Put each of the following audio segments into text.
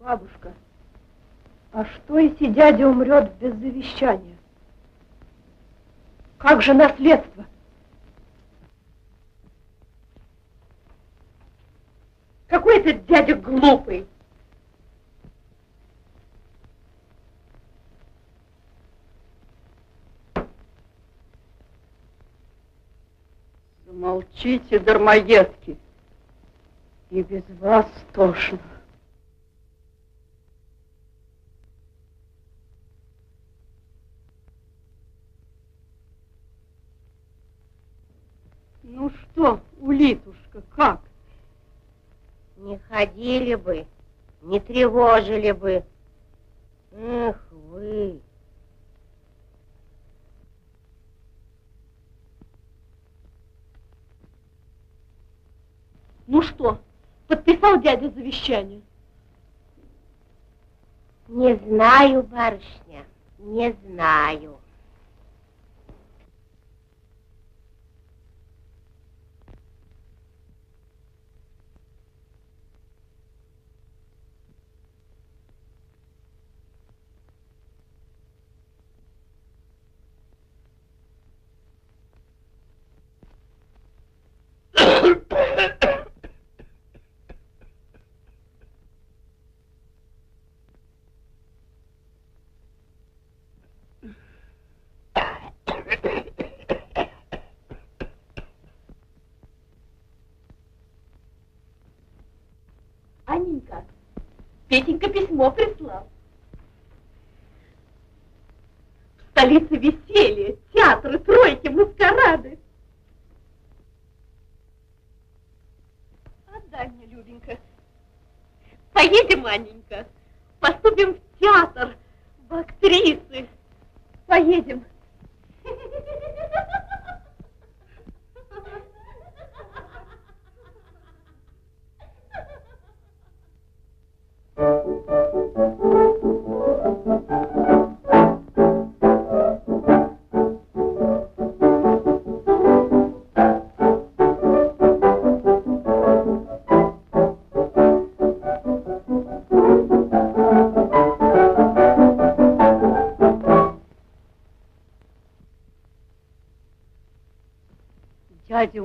Бабушка, а что, если дядя умрет без завещания? Как же наследство? Какой этот дядя глупый. Молчите, дармоедки, и без вас тошно. Ну что, улитушка, как? Не ходили бы, не тревожили бы. Эх вы. Ну что, подписал дядя завещание? Не знаю, барышня, не знаю.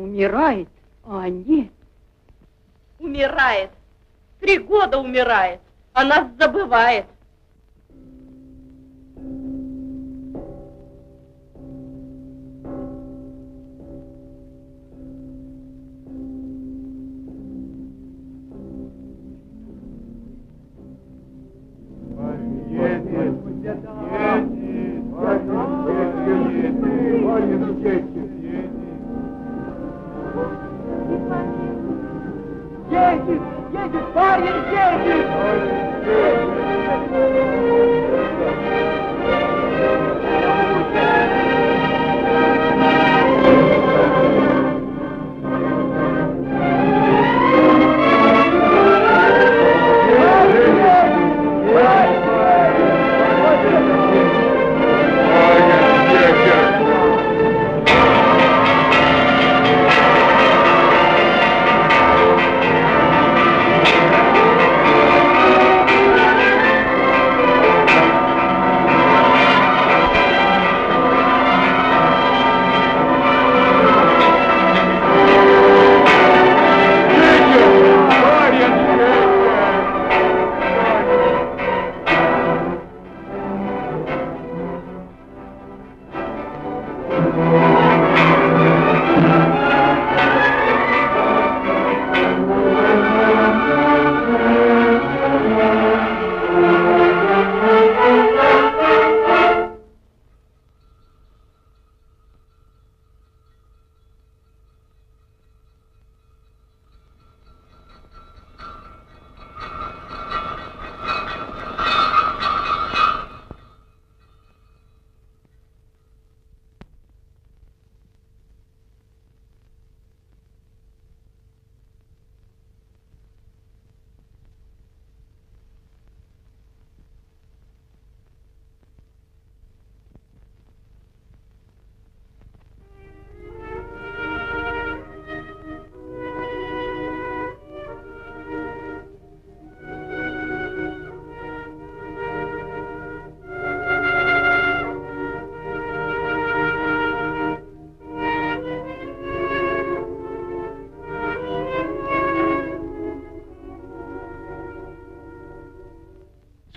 Умирает, а нет. Умирает. Три года умирает, а нас забывает.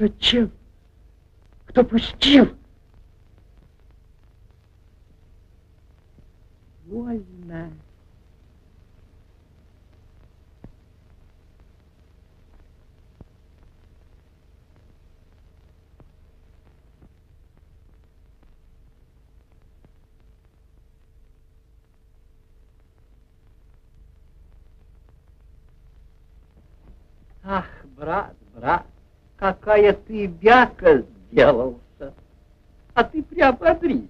Зачем? Кто пустил? Вольно. Ах, брат, брат, какая ты бяка сделался. А ты приободрись.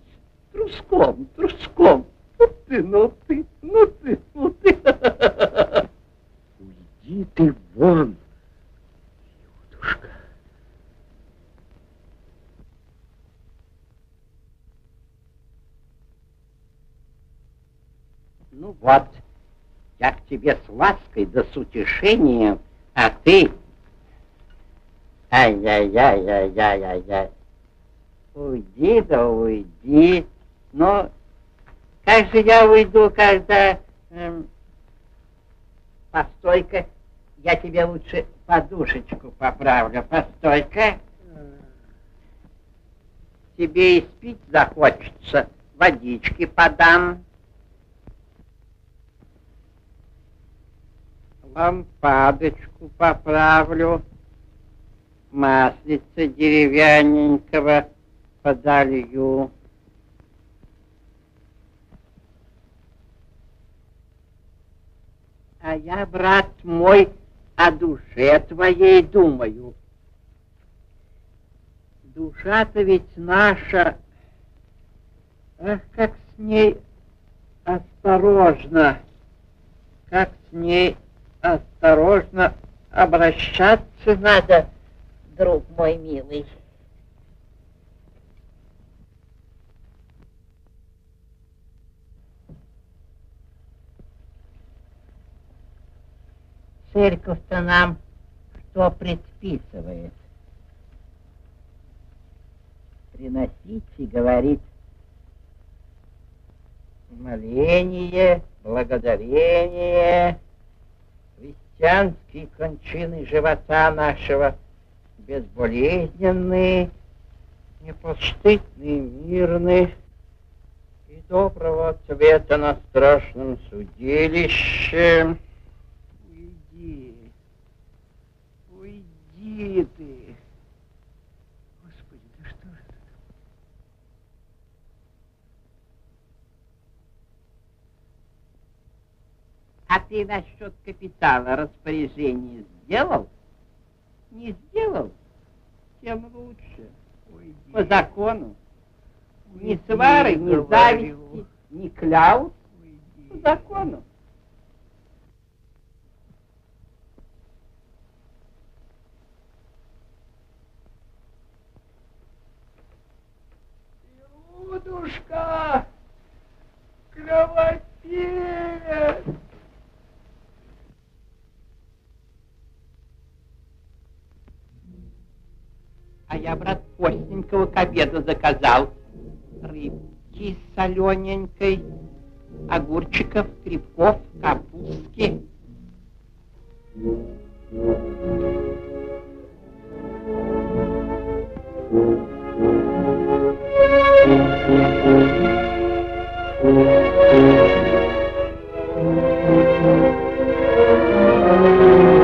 Труском, труском. Ну ты, ну ты, ну ты, ну ты. Уйди ты вон, Людушка. Ну вот, я к тебе с лаской да с утешением, а ты Ай-яй-яй-яй-яй-яй-яй. Уйди да уйди. Но как же я уйду, когда... Эм, Постой-ка, я тебе лучше подушечку поправлю. Постой-ка. Тебе и спить захочется. Водички подам. Лампадочку поправлю маслица деревянненького подолью. А я, брат мой, о душе твоей думаю. Душа-то ведь наша, ах, как с ней осторожно, как с ней осторожно обращаться надо друг мой милый. Церковь-то нам что предписывает? Приносить и говорить моление, благодарение, христианские кончины живота нашего безболезненные, непостыдные, мирные и доброго цвета на страшном судилище. Уйди. Уйди ты. Господи, да что же это? А ты насчет капитала распоряжение сделал? Не сделал? Тем лучше. Уйди. По закону. Ни Уйди, свары, ни говорю. зависти, ни кляус. По Уйди. закону. Людушка! Кровопевец! А я, брат, постненького к обеду заказал. Рыбки солененькой, огурчиков, грибков, капустки. Христианские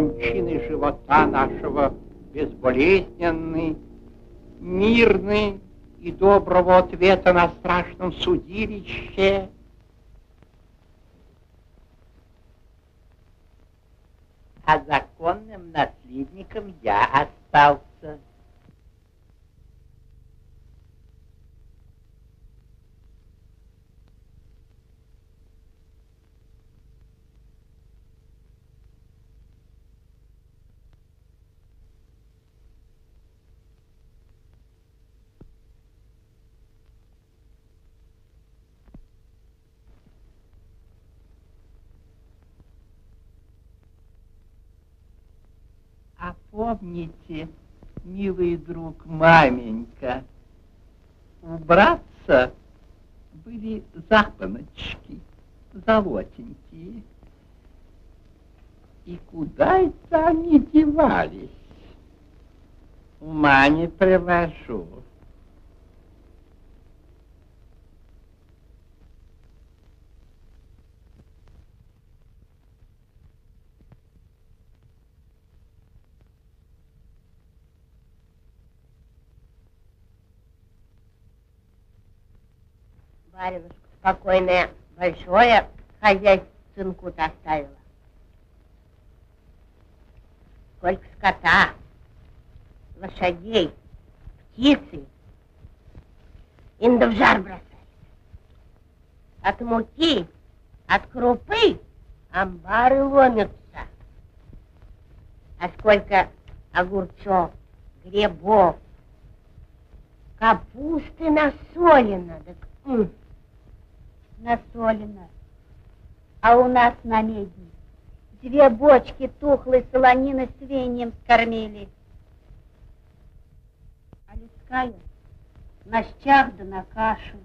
кончины живота нашего безболезненны, мирны и доброго ответа на страшном судилище. А законным наследником я остался. А помните, милый друг, маменька, у братца были запоночки золотенькие. И куда это они девались? Ума не приложу. Баринушка спокойная, большое хозяйство сынку-то оставила. Сколько скота, лошадей, птицы. Инда в жар бросает. От муки, от крупы амбары ломятся. А сколько огурцов, грибов, капусты насолено, так м, Насолено. А у нас на медне две бочки тухлой солонины свиньям скормили. А людская на щах да на кашу.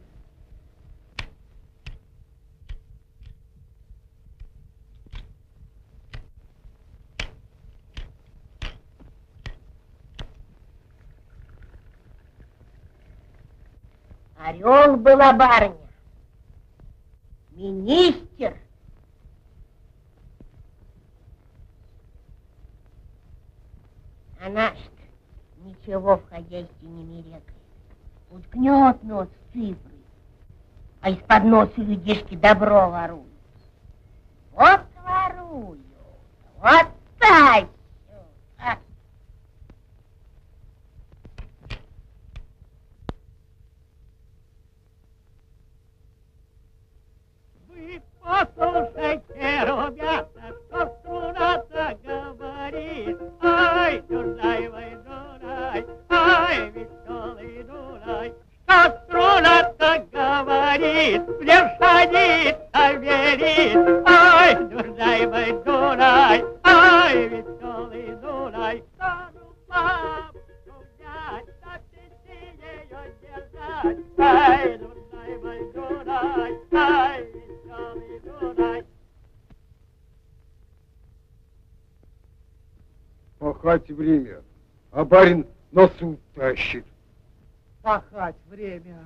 Орел была барыня. Министр. Она ж ничего в хозяйстве не мерекает. уткнет нос в цифры, а из-под носа людишки добро воруют. Вот воруют, вот тащут. А Вы послушайте, ребята, что струна-то говорит. Ай, Дунай, вай, Дунай, ай, веселый Дунай. Что струна-то говорит, мне садится верит. Ай, Дунай, вай, Дунай, ай, веселый Дунай. Стану бабку взять, на пяти ее держать. Ай, Дунай, вай, Дунай, ай. Пахать время, а барин на суд тащит. Пахать время.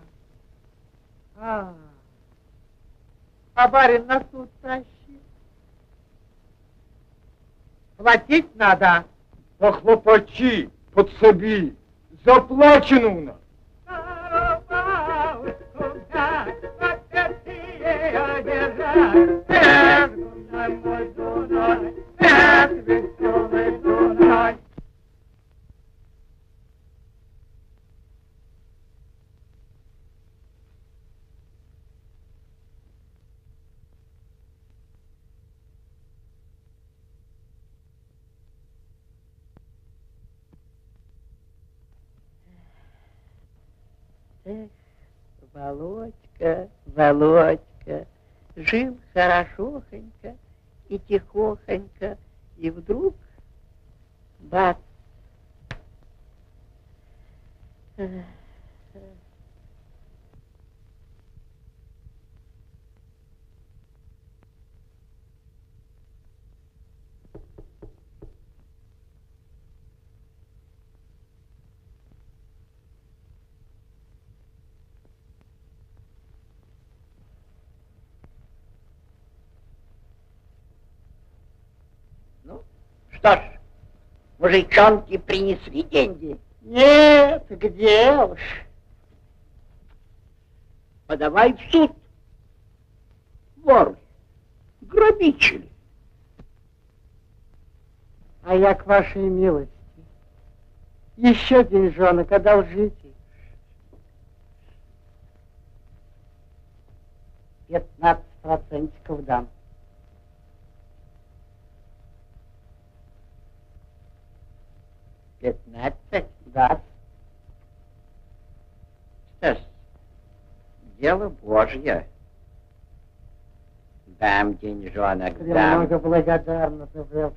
А, а барин на суд тащит. Платить надо. Похлопачи, подсоби, заплачено у нас. Володька, Володька, жил хорошохонько и тихохонько, и вдруг бац. Эх. Ну, что ж, мужичонки принесли деньги. Нет, где уж. Подавай в суд. Воры, грабители. А я к вашей милости. Еще деньжонок одолжите. Пятнадцать процентиков дам. Пятнадцать. Да. Что ж, дело Божье. Дам деньжонок, дам. Премного благодарна ты был.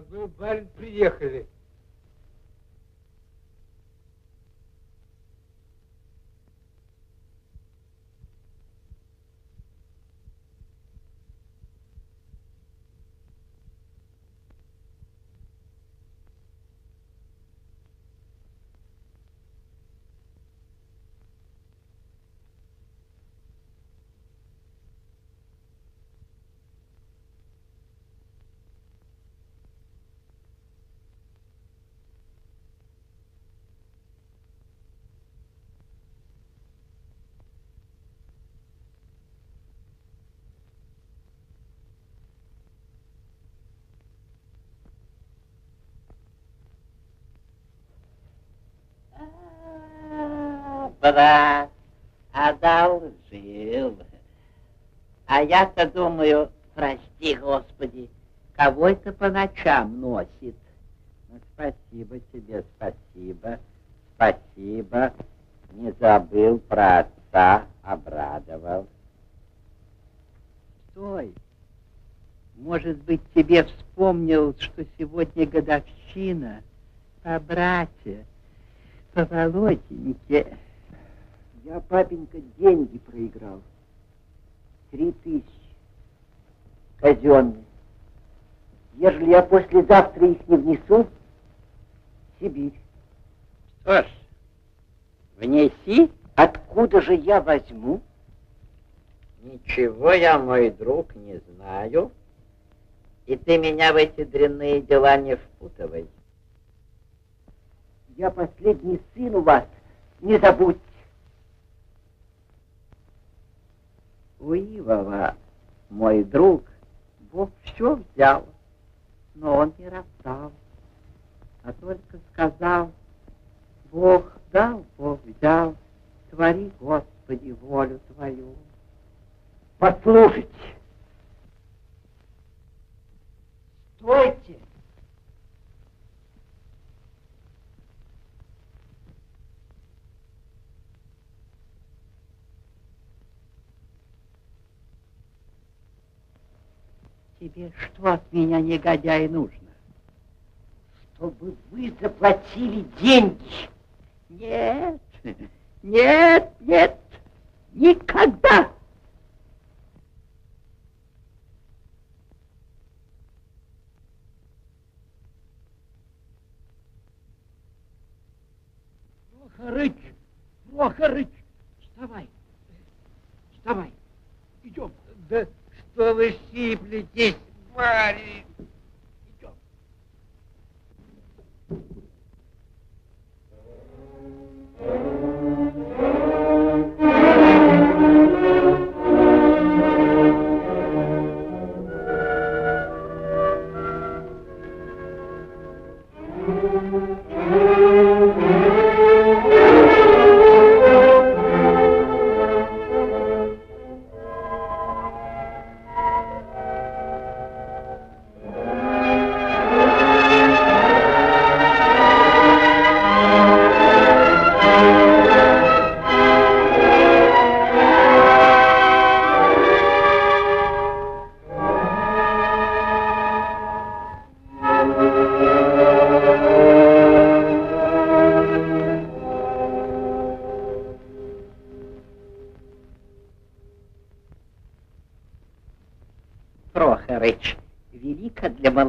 Молодой барин приехали. А, Брат, одолжил. А я-то думаю, прости, Господи, Кого это по ночам носит? Ну, спасибо тебе, спасибо, спасибо. Не забыл про отца, обрадовал. Стой. Может быть, тебе вспомнил, что сегодня годовщина по брате, по Володеньке. Я, папенька, деньги проиграл. Три тысячи. Казенные. Ежели я послезавтра их не внесу, Сибирь. Что ж, внеси. Откуда же я возьму? Ничего я, мой друг, не знаю. И ты меня в эти дрянные дела не впутывай. Я последний сын у вас, не забудьте. У Ивова, мой друг, Бог все взял, но он не роптал, а только сказал, Бог дал, Бог взял, твори, Господи, волю Твою. Послушайте. Стойте. Тебе что от меня, негодяй, нужно? Чтобы вы заплатили деньги. Нет, нет, нет, никогда. Прохорыч, Прохорыч,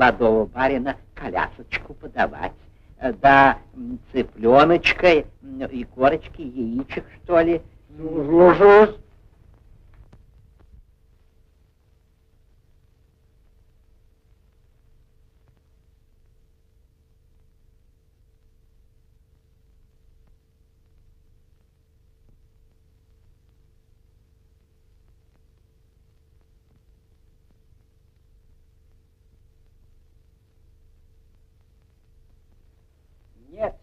молодого барина колясочку подавать. Э, Да м, и корочки яичек, что ли. Слушаюсь. Нет,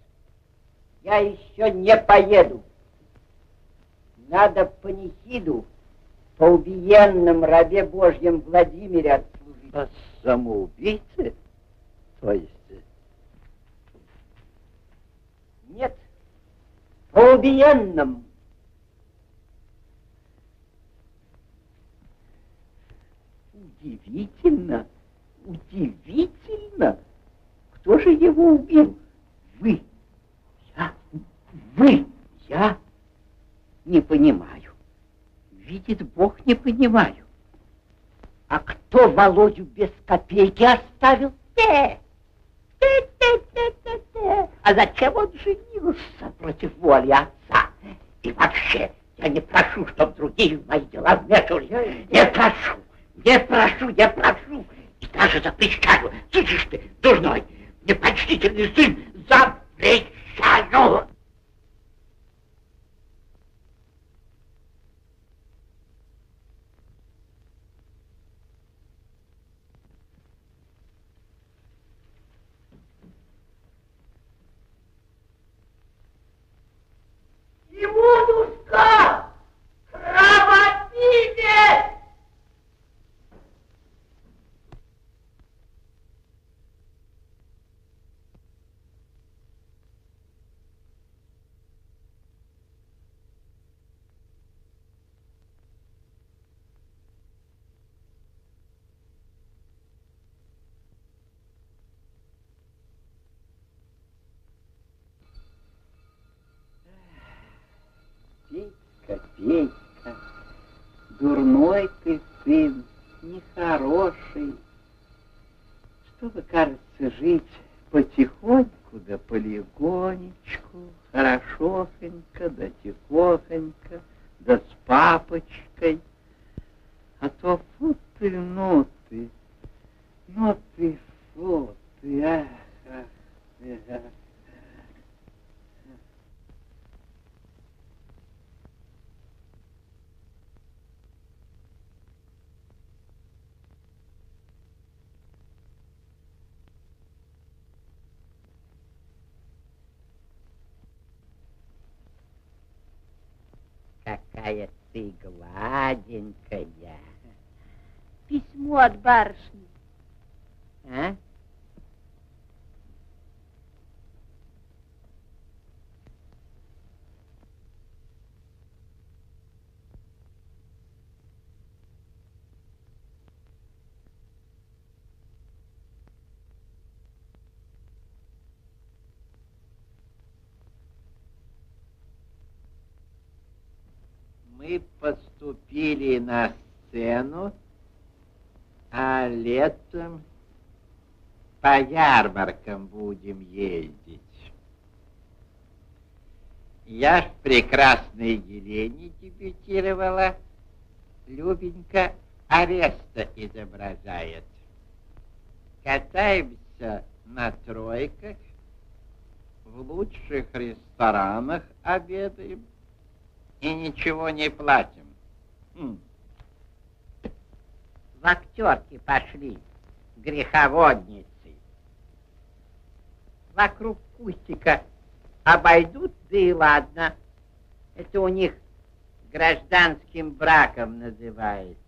я еще не поеду. Надо панихиду по убиенном рабе Божьем Владимире отслужить. А самоубийцы? То есть... Нет, по убиенном. Удивительно, удивительно. Кто же его убил? Вы. Вы? Я? Не понимаю. Видит Бог, не понимаю. А кто Володю без копейки оставил? Те. Те, те, те, те, те. А зачем он женился против воли отца? И вообще, я не прошу, чтобы другие в мои дела вмешивались. Не прошу, не прошу, не прошу. И даже запрещаю. Слышишь ты, дурной, непочтительный сын, запрещаю. Имунушка! Кровопивец! Петька, дурной ты сын, нехороший. Чтобы, кажется, жить потихоньку да полегонечку, хорошохонько да тихохонько, да с папочкой. А то фу ты, ну ты, ну ты, фу ты, ах, ах, ах. какая ты гладенькая. Письмо от барышни. А? мы поступили на сцену, а летом по ярмаркам будем ездить. Я в прекрасной Елене дебютировала. Любенька ареста изображает. Катаемся на тройках, в лучших ресторанах обедаем и ничего не платим. В актерки пошли, греховодницы. Вокруг кустика обойдут, да и ладно. Это у них гражданским браком называется.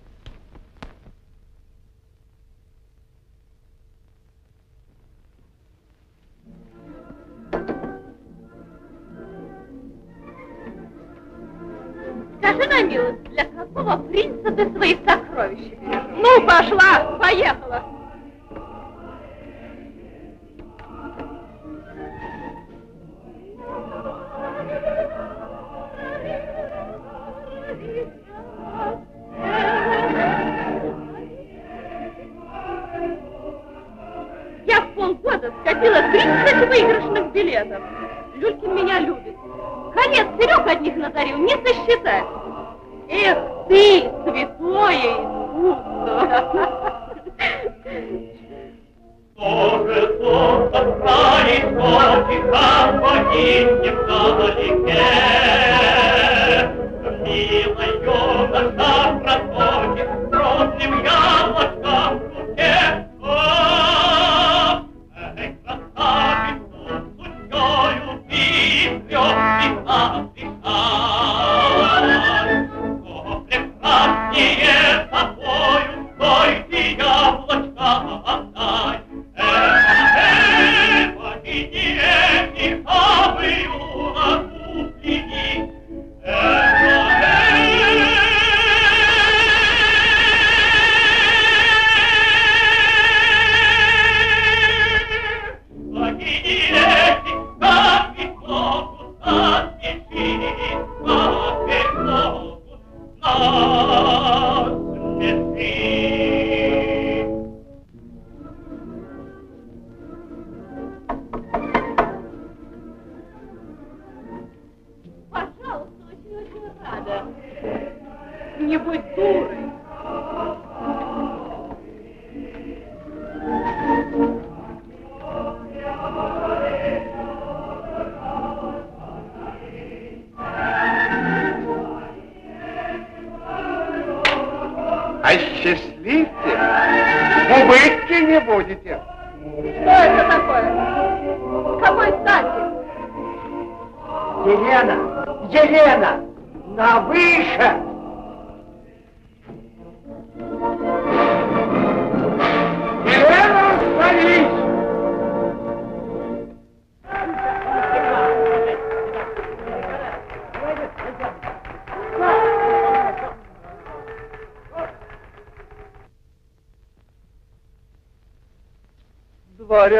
милость, для какого принца ты свои сокровища? Ну, пошла, поехала. Я в полгода скопила 30 выигрышных билетов. Люлькин меня любит. Конец Серег одних надарил, не сосчитать. Эх ты, святое искусство! Тоже солнце край, тихо погибнет вдалеке. Милая юноша проходит, бросим яблочко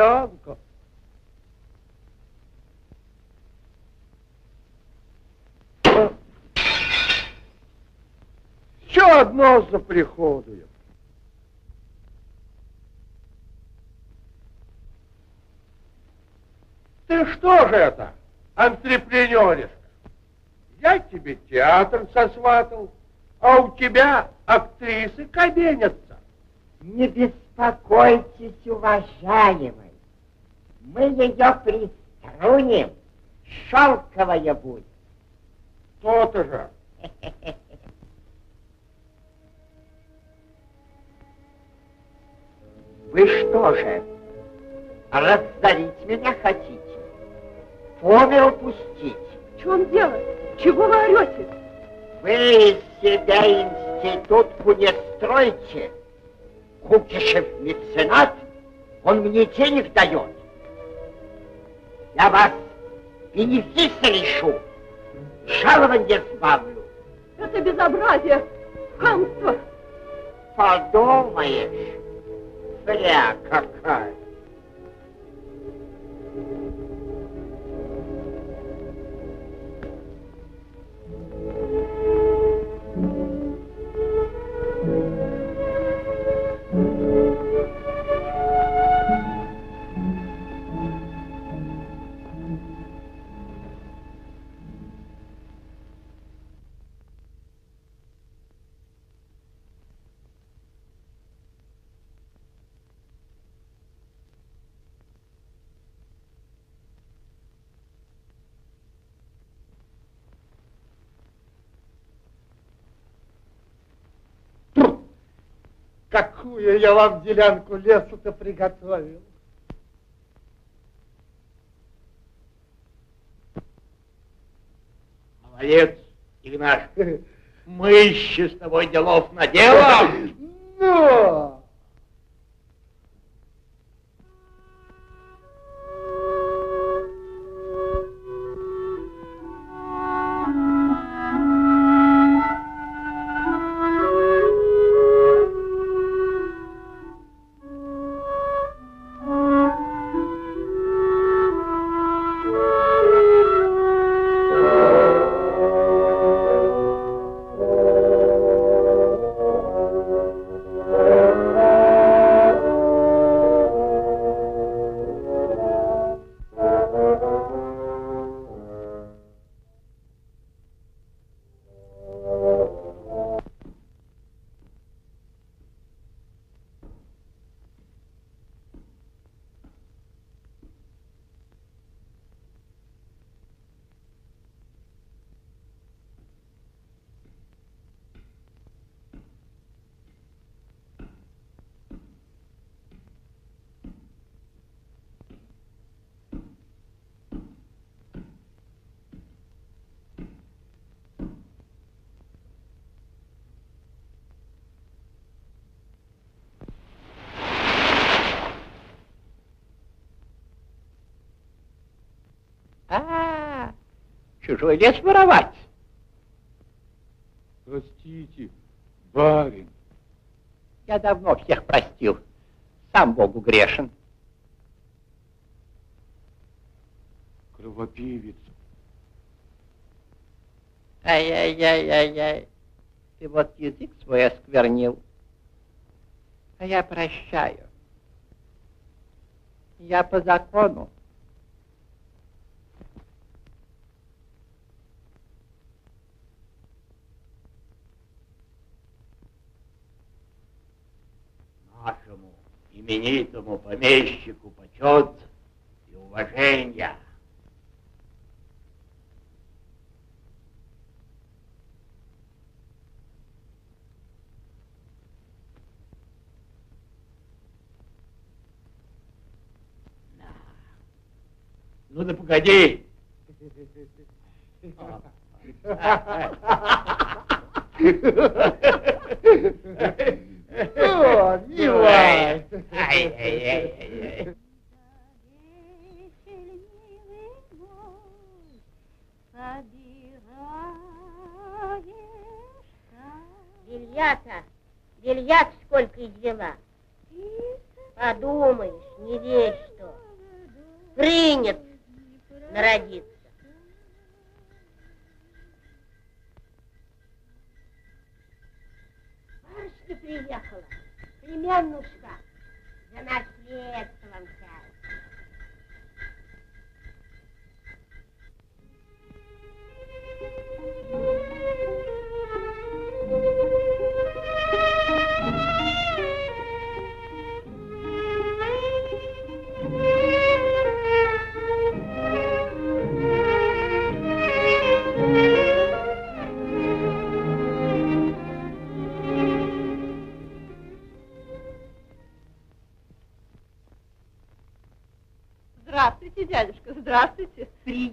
Дворянка. Все одно заприходуем. Ты что же это, антрепренеришка? Я тебе театр сосватал, а у тебя актрисы кабенятся. Не беспокойтесь, уважаемый. Мы ее приструним. Шелковая будет. То-то же. Вы что же, разорить меня хотите? Помер пустить? В чем дело? Чего вы орете? Вы из себя институтку не стройте. Кукишев меценат, он мне денег дает. Я вас бенефиса лишу, жалование сбавлю. Это безобразие, хамство. Подумаешь, зря какая. Какую я вам делянку лесу-то приготовил. Молодец, Игнаш. Мы еще с тобой делов наделаем. Ну, чужой лес воровать. Простите, барин. Я давно всех простил. Сам Богу грешен. Кровопивец. Ай-яй-яй-яй-яй. Ты вот язык свой осквернил. А я прощаю. Я по закону. Именитому помещику почет и уважение. Ну да погоди. О, милая. Ай-яй-яй-яй. Белья-то, белья сколько извела. Подумаешь, не весь что. Принят народиться. Приехала, племяннушка, за наследством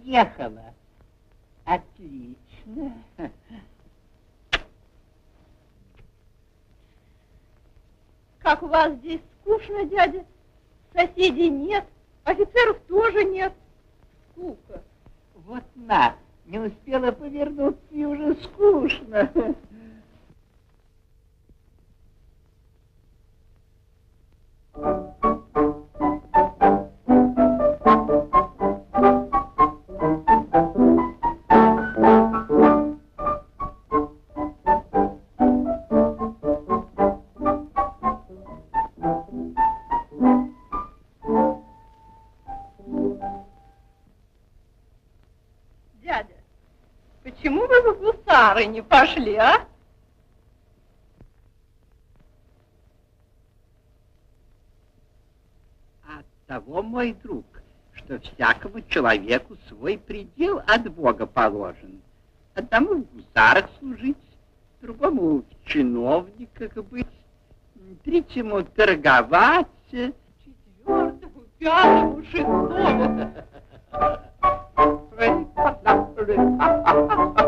Приехала. Отлично. Как у вас здесь скучно, дядя? Соседей нет, офицеров тоже нет. Скука. Вот на, не успела повернуться и уже скучно. Гусары не пошли, а? От того, мой друг, что всякому человеку свой предел от Бога положен. Одному в гусарах служить, другому в чиновниках быть, третьему торговать, Четвертому, пятому, шестому.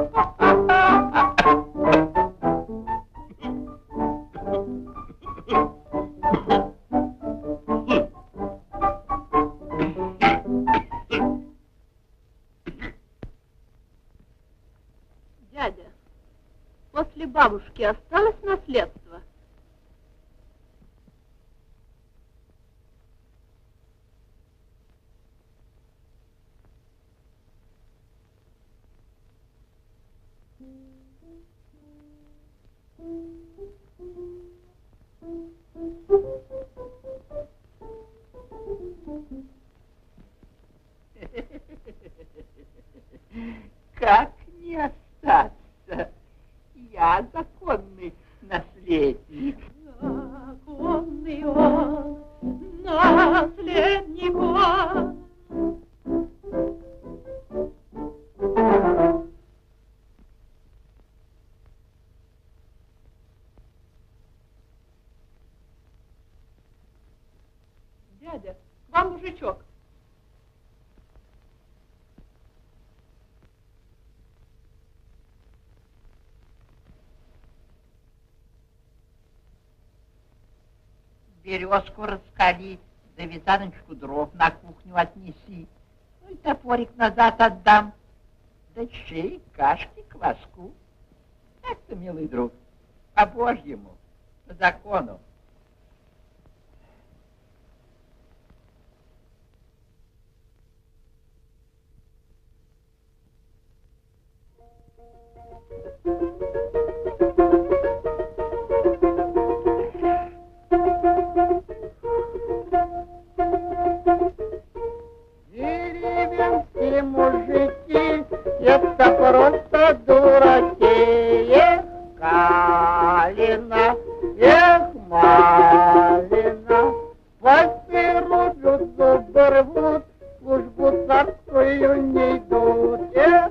к вам мужичок. Березку раскали, да вязаночку дров на кухню отнеси. Ну и топорик назад отдам. Да щей, кашки, кваску. Так-то, милый друг, по-божьему, по закону. Это просто дураки. Эх, Калина, эх, Малина, пальцы рубят, зубы рвут, службу царскую не идут. Эх,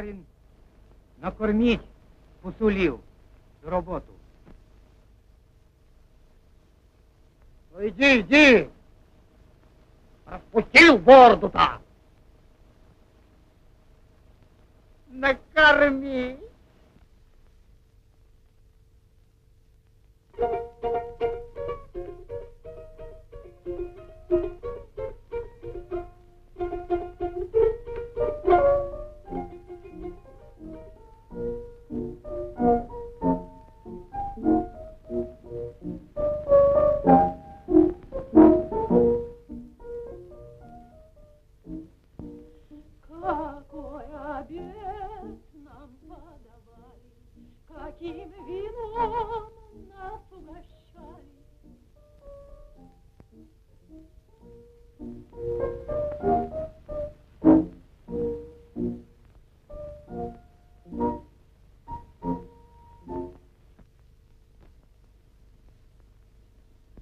Барин посулил за роботу. Ну иди, иди! Распустил бороду-то! Накорми! Какой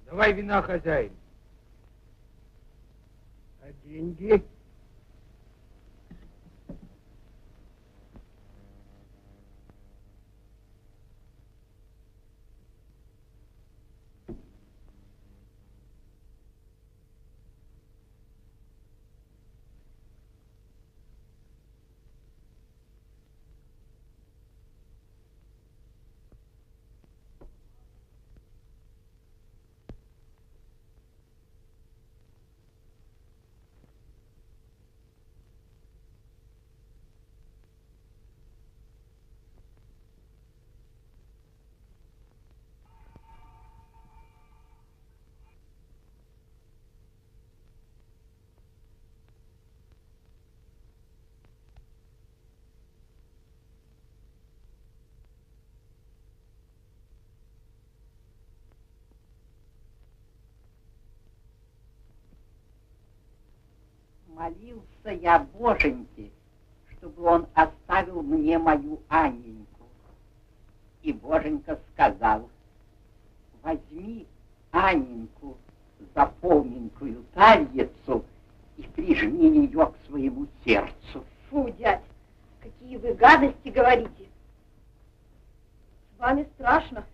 Давай вина, хозяин. А деньги? Молился я Боженьке, чтобы он оставил мне мою Анненьку. И Боженька сказал, возьми Анненьку за полненькую тальицу и прижми ее к своему сердцу. Фу, дядь, какие вы гадости говорите. С вами страшно.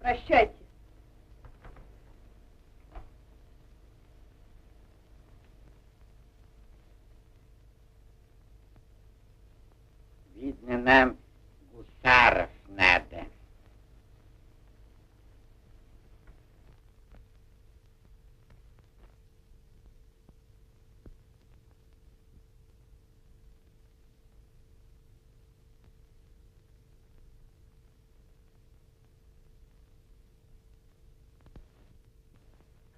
Прощайте. Нам гусаров надо.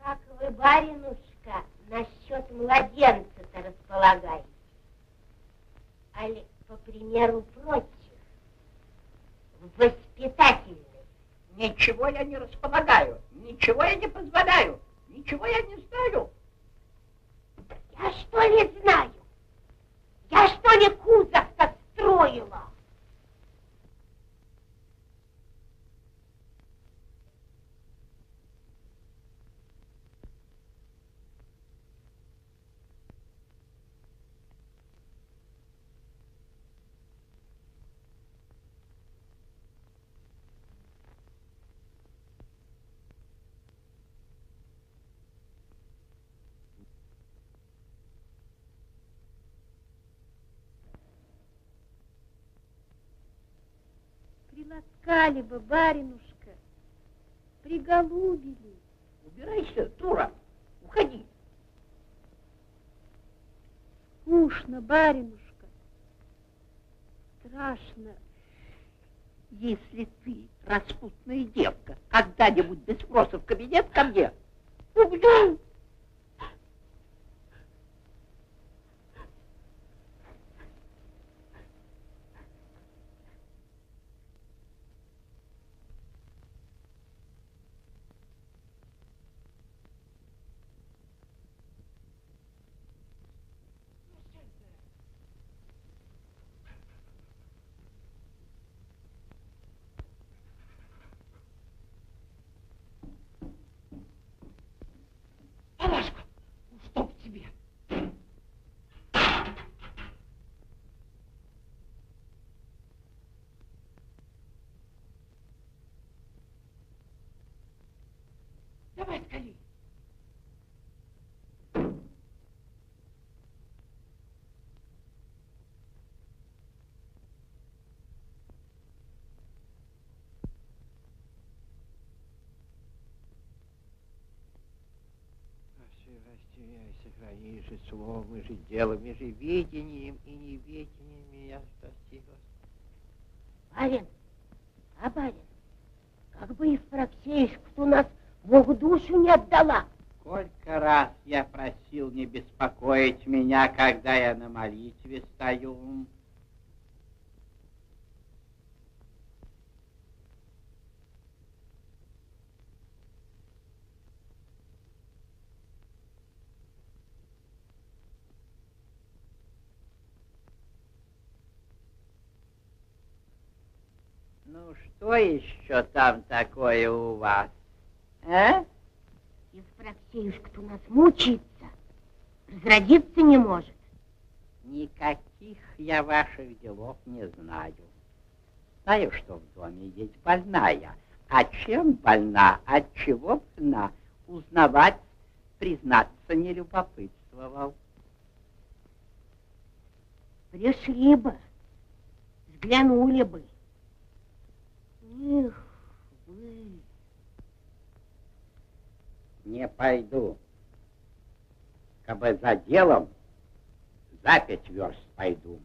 Как вы, баринушка, насчет младенца-то располагаете? Али, по примеру прочих, в воспитательной? Ничего я не располагаю, ничего я не позволяю, ничего я не знаю. Я что ли знаю? Я что ли кузов-то строила? Таскали бы, баринушка, приголубили. Убирайся, дура, уходи. Скучно, баринушка, страшно. Если ты, распутная девка, когда-нибудь без спроса в кабинет ко мне, убью. Палашка, чтоб тебе. Давай скорей. Прощай, сохрани же словом, и же делом, и же видением, и неведением меня спаси, Господи. Барин, а барин, как бы Евпроксеюшка-то у нас Богу душу не отдала. Сколько раз я просил не беспокоить меня, когда я на молитве стою. Ну, что еще там такое у вас? А? Евпроксеюшка-то у нас мучается, разродиться не может. Никаких я ваших делов не знаю. Знаю, что в доме есть больная. А чем больна, от чего больна, узнавать, признаться, не любопытствовал. Пришли бы, взглянули бы. Эх, вы... Не пойду. Кабы за делом, за пять верст пойду.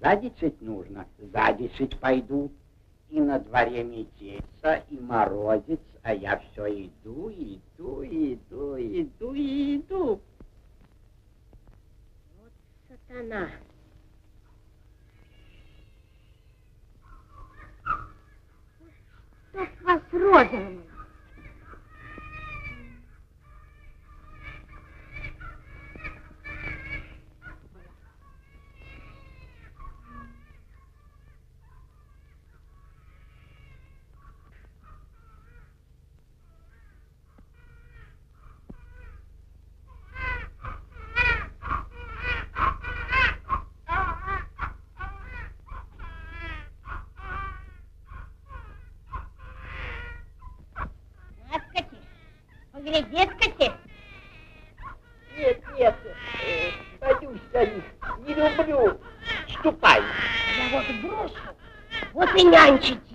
За десять нужно, за десять пойду. И на дворе метеется, и морозец, а я все иду, иду, иду, иду, иду. Вот сатана. Чтоб вас розовым. Поглядеть-кати. Нет, нет, э, боюсь я их, не люблю. Ступай. Я вот брошу, вот и нянчитесь.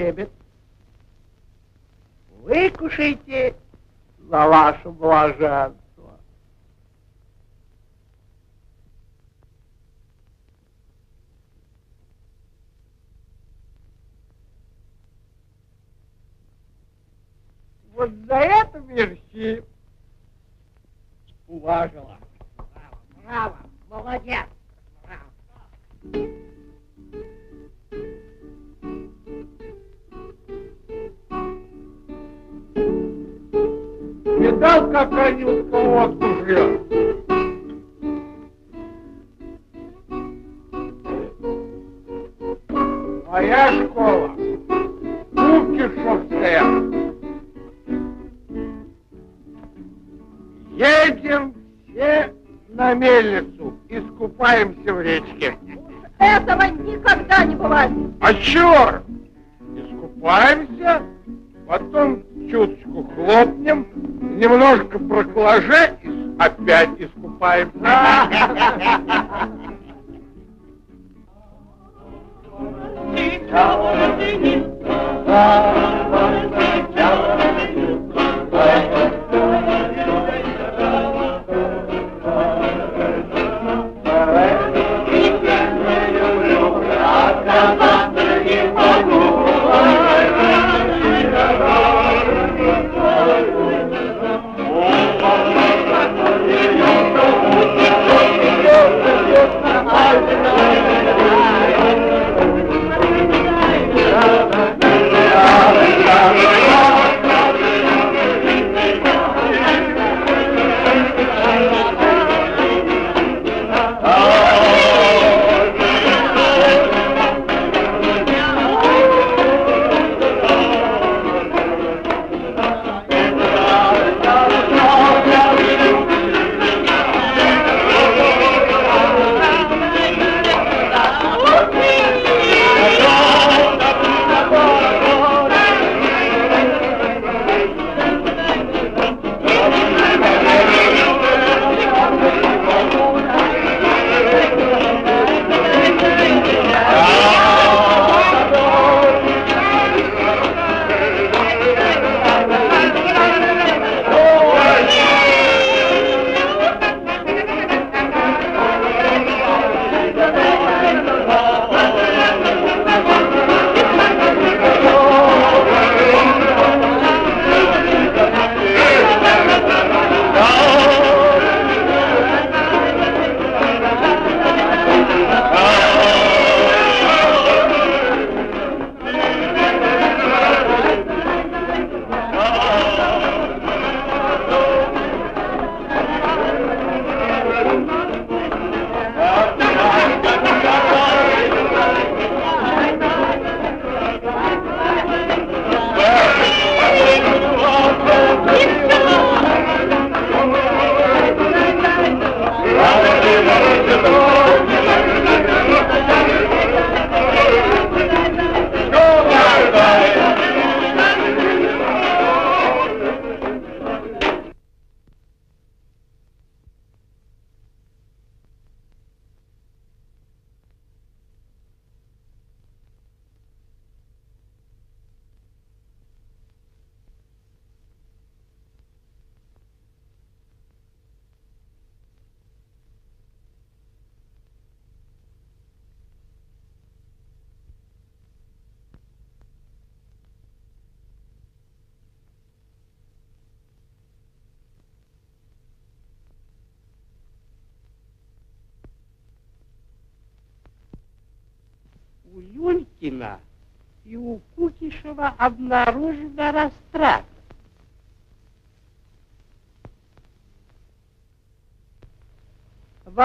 Дебет. Выкушайте за ваше блаженство. Вот за это мерси. Уважила. Браво, браво, молодец. Браво. Видал, как они в колодку жрет? Моя школа. Чтоб стоят. Едем все на мельницу, искупаемся в речке. Этого никогда не бывает. А черт! Искупаемся, потом чуточку хлопнем, немножко проклаже и опять искупаемся. У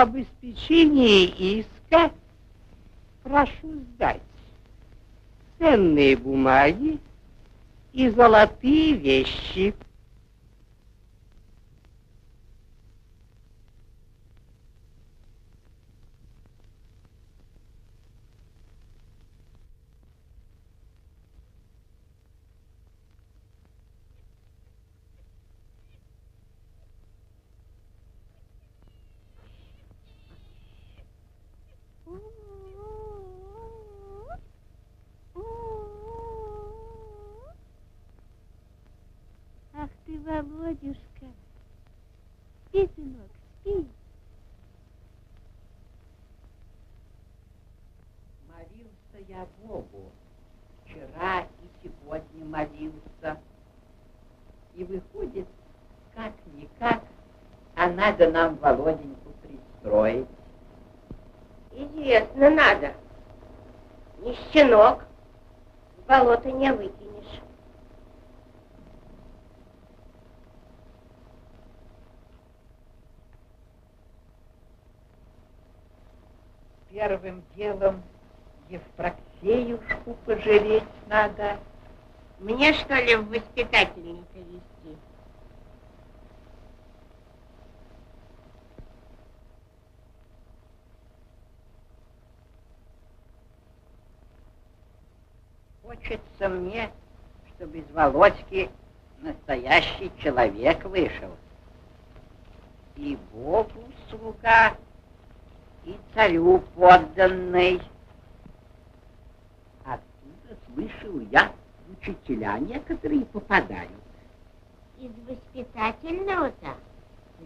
В обеспечении иска прошу сдать ценные бумаги и золотые вещи. Ах ты, Володюшка. Спи, сынок, спи. Молился я Богу. Вчера и сегодня молился. И выходит, как-никак, а надо нам Володеньку пристроить. Известно надо. Не щенок, в болото не выкинешь. Первым делом Евпроксеюшку пожалеть надо. Мне, что ли, в воспитательника вести? Хочется мне, чтобы из Володьки настоящий человек вышел. И Богу слуга, и царю подданный. Оттуда слышал я, учителя некоторые попадают. Из воспитательного-то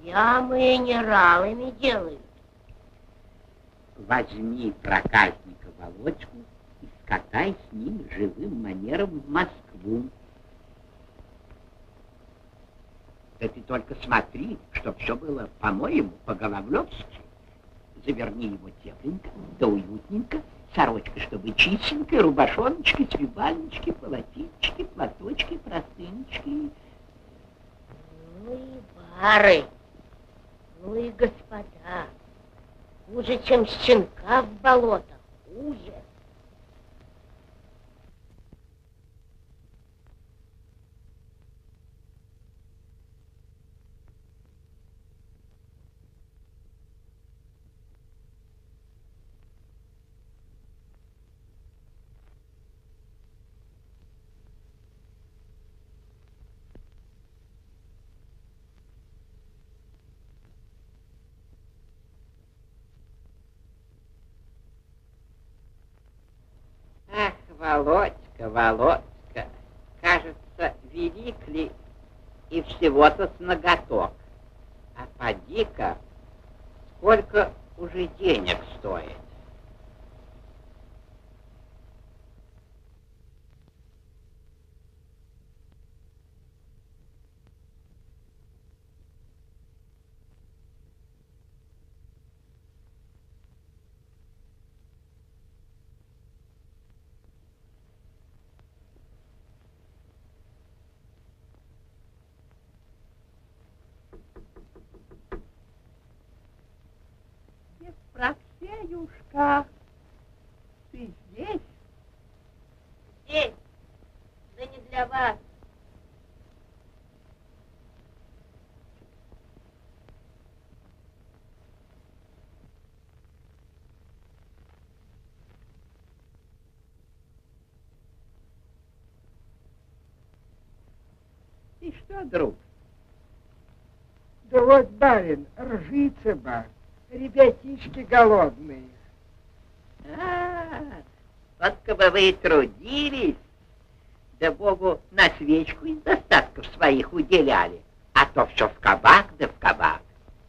прямо генералами делают. Возьми проказника Володьку и скатай с ним живым манером в Москву. Да ты только смотри, чтоб все было, по-моему, по-головлевски. Заверни его тепленько, да уютненько, сорочка, чтобы чистенькая, рубашоночки, свивальнички, полотенчики, платочки, простыночки. Ну и бары, ну и господа. Хуже, чем щенка в болото, хуже. Ах, Володька, Володька, кажется, велик ли и всего-то с ноготок. А поди-ка, сколько уже денег стоит. Евпроксеюшка, ты здесь? Здесь, да не для вас. И что, друг? Да вот, барин, ржица ба, ребятишки голодные. А, только бы вы трудились, да Богу на свечку из достатков своих уделяли, а то все в кабак да в кабак.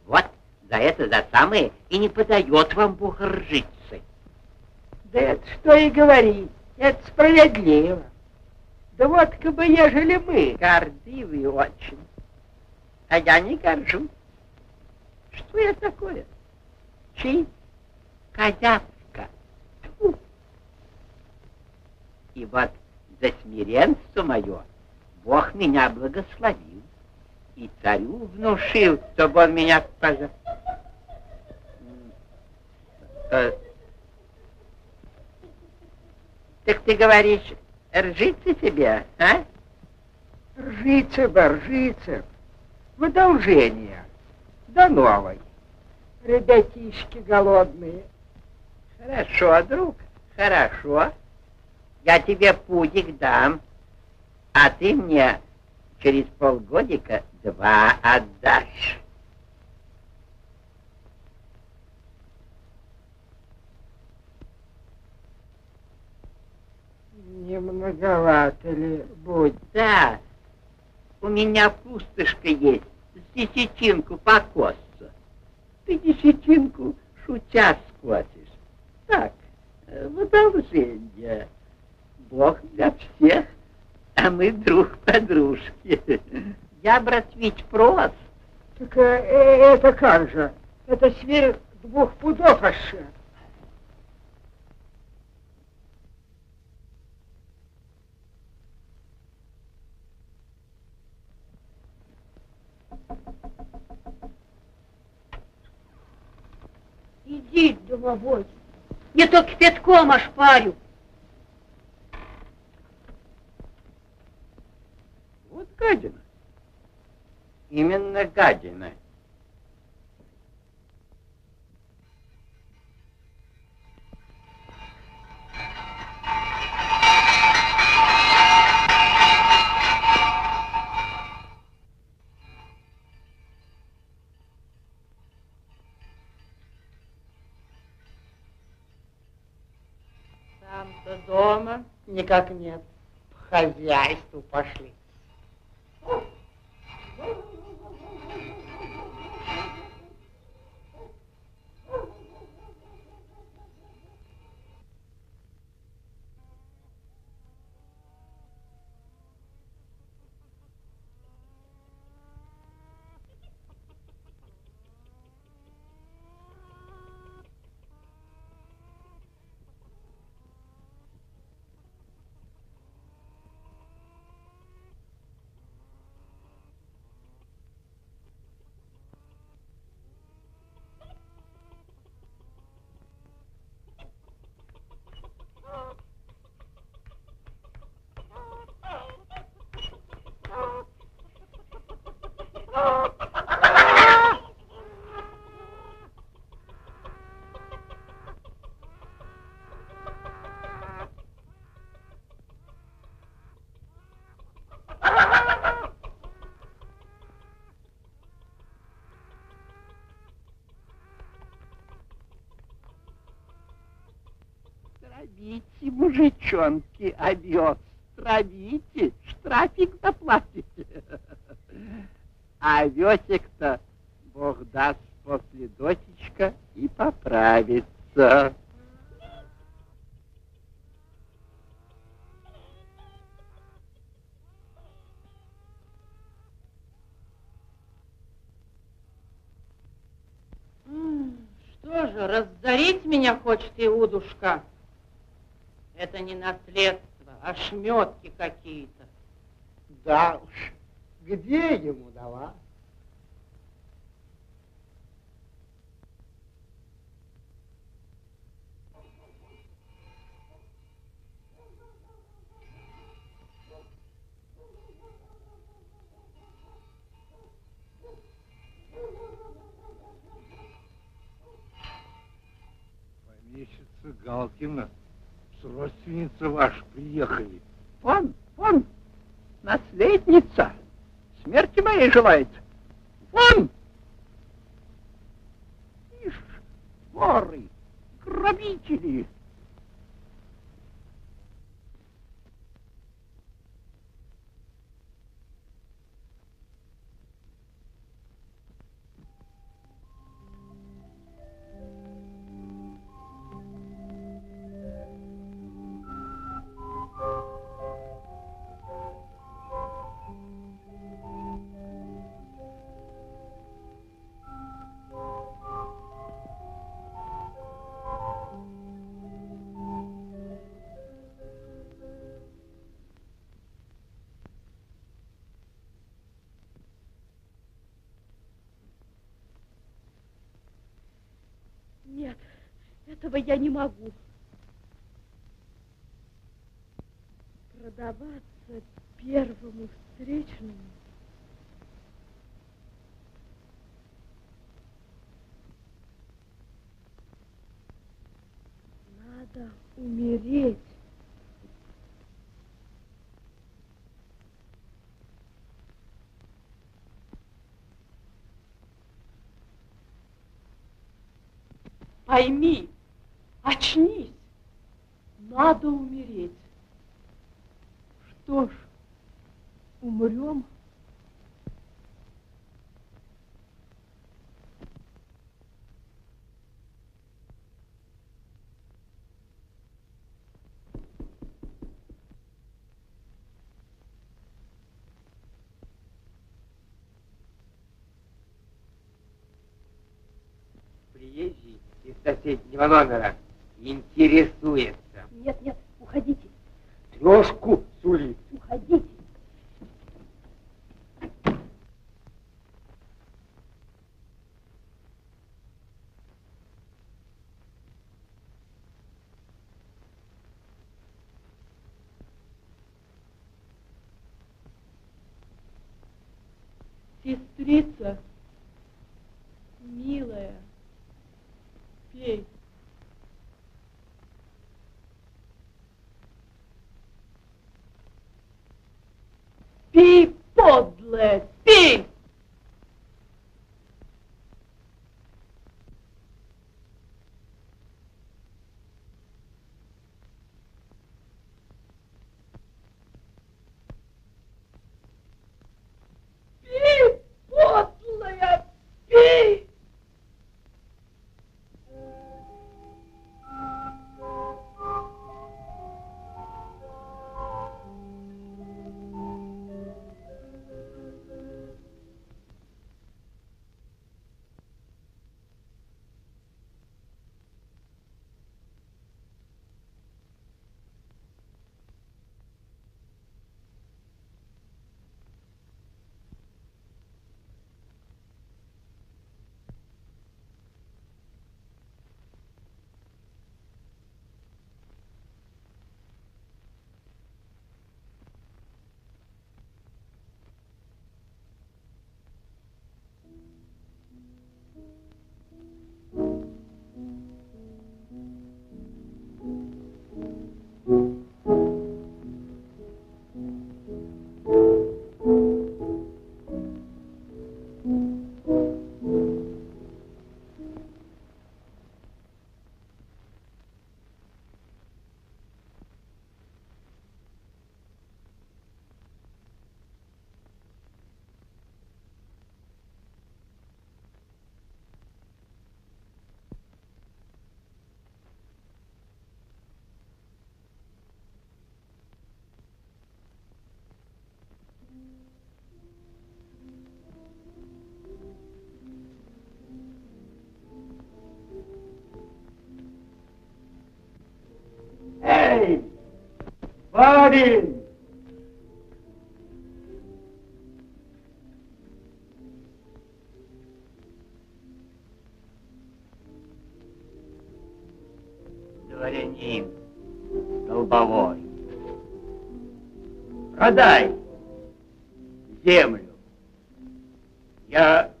Вот за это, за самое и не подает вам Бог ржицы. Да это что и говорить, это справедливо. Да вот как бы ежели мы, Гордивый очень, а я не горжусь. Что я такое? Чей? Козявка. Тьфу. И вот за смиренство мое Бог меня благословил и царю внушил, чтобы он меня пожа... Э, Так ты говоришь, ржится тебе, а? Ржится бы, ржится. В одолжение. До новой. Ребятишки голодные. Хорошо, друг, хорошо. Я тебе пудик дам, а ты мне через полгодика два отдашь. Не многовато ли будет? Да, у меня пустышка есть, с десятинку покосца. Ты десятинку шутя схватишь. Так, э, в одолжение. Бог для всех, а мы друг подружки. Я, брат, ведь прост. Так э, э, это как же? Это сверх двух пудов аж. Иди, домовой. Не то кипятком ошпарю. Вот гадина. Именно гадина. Никак нет. По хозяйству пошли. Травите, мужичонки, овес, травите, штрафик заплатите. А овесик-то, Бог даст, после досечка и поправится. Что же, разорить меня хочет Иудушка? Это не наследство, а шметки какие-то. Да уж, где ему дала? Помещица Галкина с родственница ваша приехали. Вон, вон, наследница, смерти моей желает. Вон! Ишь, воры, грабители. Этого я не могу. сдаваться первому встречному. Надо умереть. Пойми, очнись, надо умереть. Что ж, умрем. Приезжий из соседнего номера интересуется. Нет, нет, уходите, Трешку сулит. уходите. Сестрица, барин! Дворянин, столбовой, продай землю. Я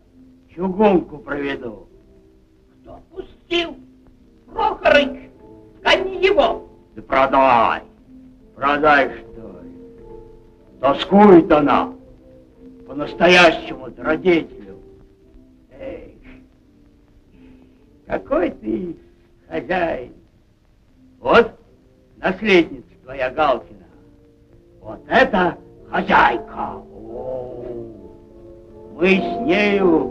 чугунку проведу. Тоскует она по-настоящему-то родителю. Эй, какой ты хозяин. Вот наследница твоя Галкина. Вот это хозяйка. О, мы с нею,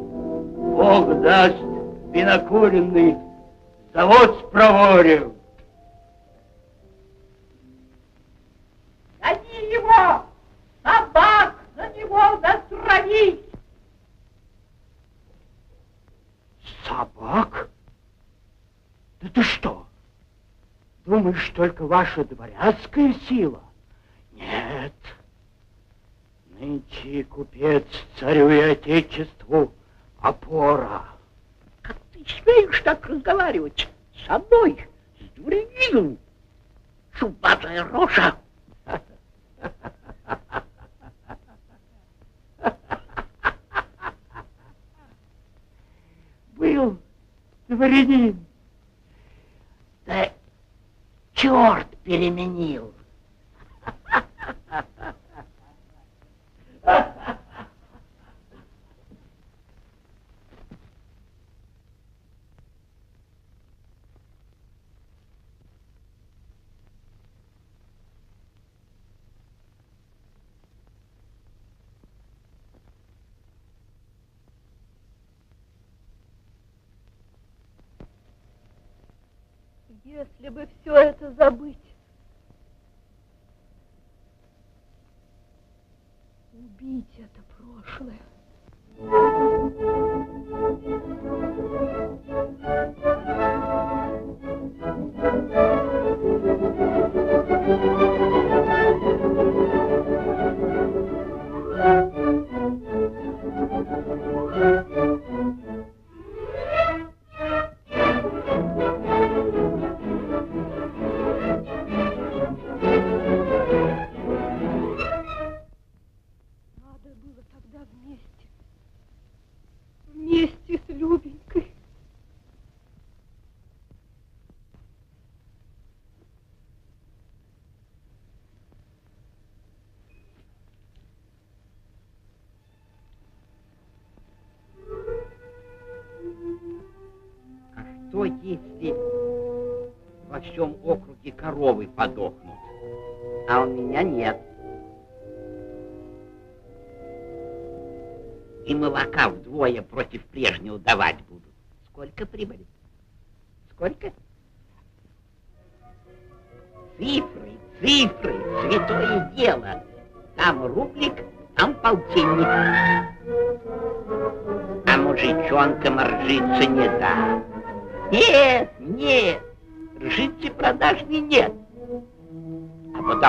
Бог даст, винокуренный завод спроворим. Гони его. Собак за него затравить. Собак? Да ты что? Думаешь, только ваша дворянская сила? Нет. Нынче купец царю и отечеству опора. Как ты смеешь так разговаривать со мной, с дворянином? Шубатая рожа. Был дворянин. Да черт переменил.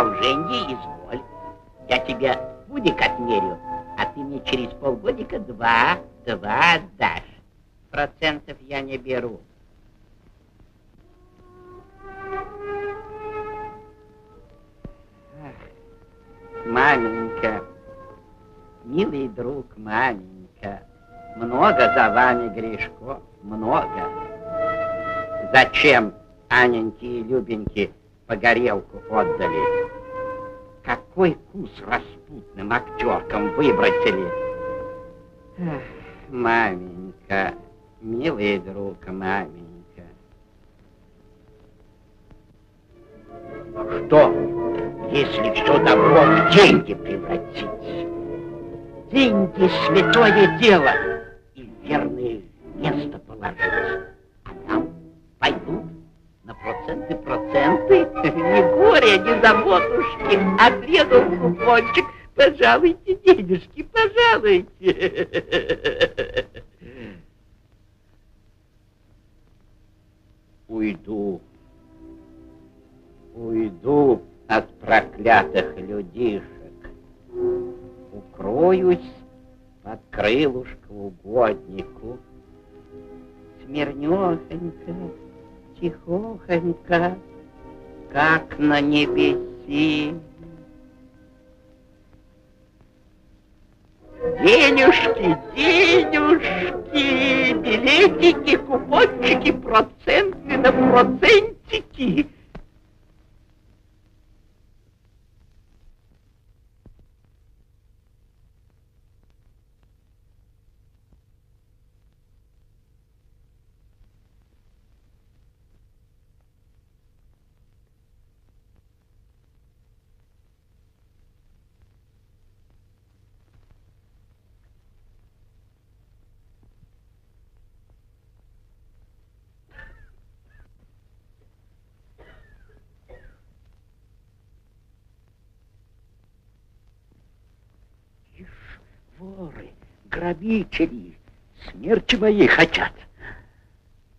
В одолжении изволь. Я тебе будик отмерю, а ты мне через полгодика два, два отдашь. Процентов я не беру. Маменька, милый друг, маменька, много за вами грешков, много. Зачем Аненьки и Любеньки по горелку отдали? Какой вкус распутным актеркам выбросили? Эх, маменька, милый друг, маменька. Что, если все добро в деньги превратить? Деньги — святое дело, и верное место положить. А там пойдут на проценты проценты. Ни горя, ни заботушки, а трену купончик. Пожалуйте, денежки, пожалуйте. Уйду, уйду от проклятых людишек. Укроюсь под крылышко угоднику. Смирнёхонько, тихохонько, как на небеси. Денежки, денежки, билетики, купончики, проценты на процентики. Ишь, воры, грабители, смерти моей хотят.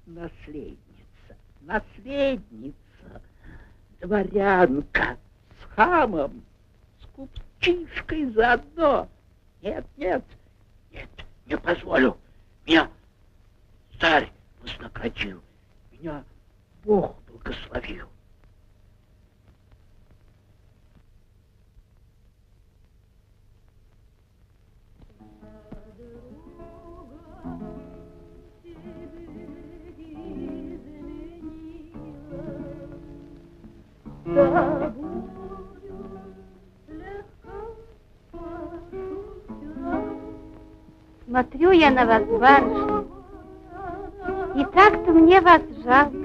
Наследница, наследница, дворянка с хамом, с купчишкой заодно. Нет, нет, нет, не позволю. Меня царь вознаградил, меня Бог благословил. Смотрю я на вас, барышня, и так-то мне вас жалко.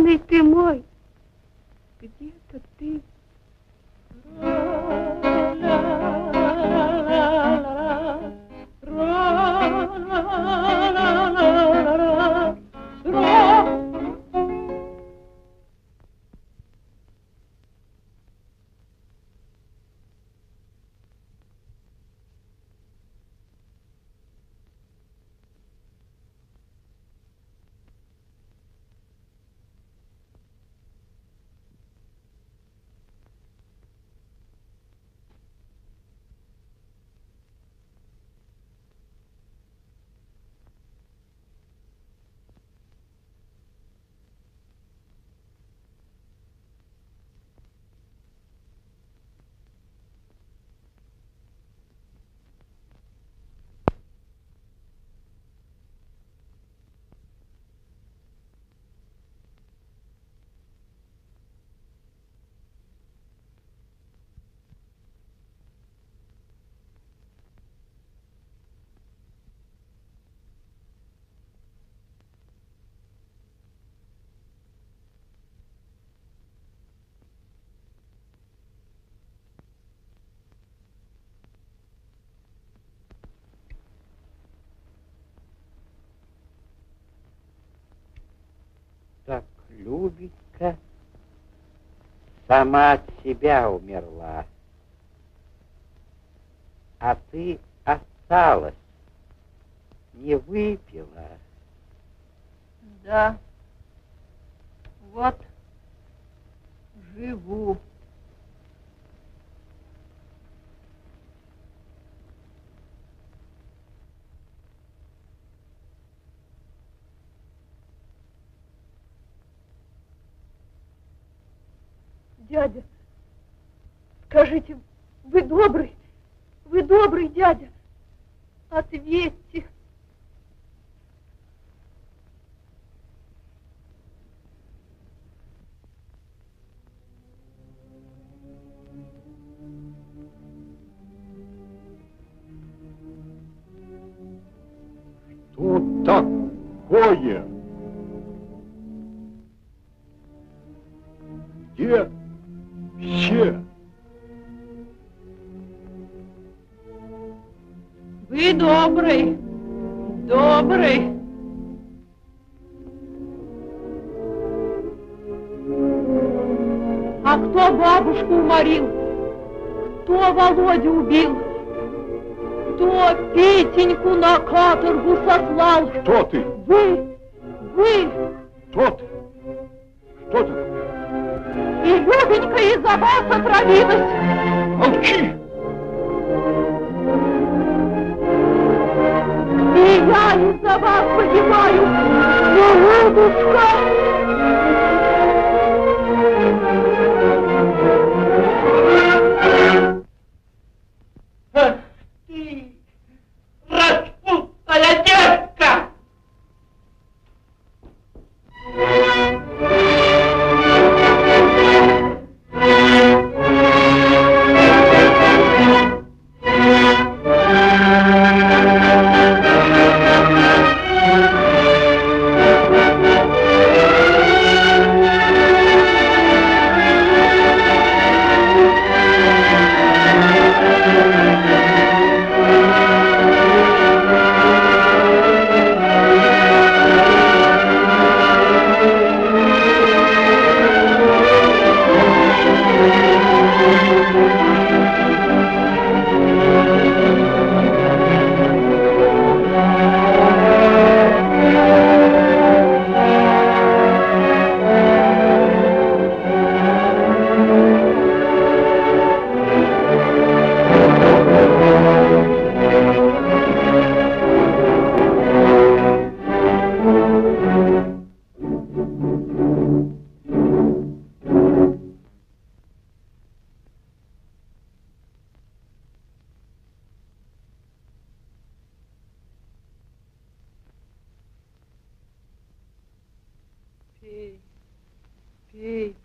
Doamne, te! так Любенька сама от себя умерла, а ты осталась, не выпила. Да, вот живу. дядя. Скажите, вы добрый, вы добрый дядя. Ответьте. Ei.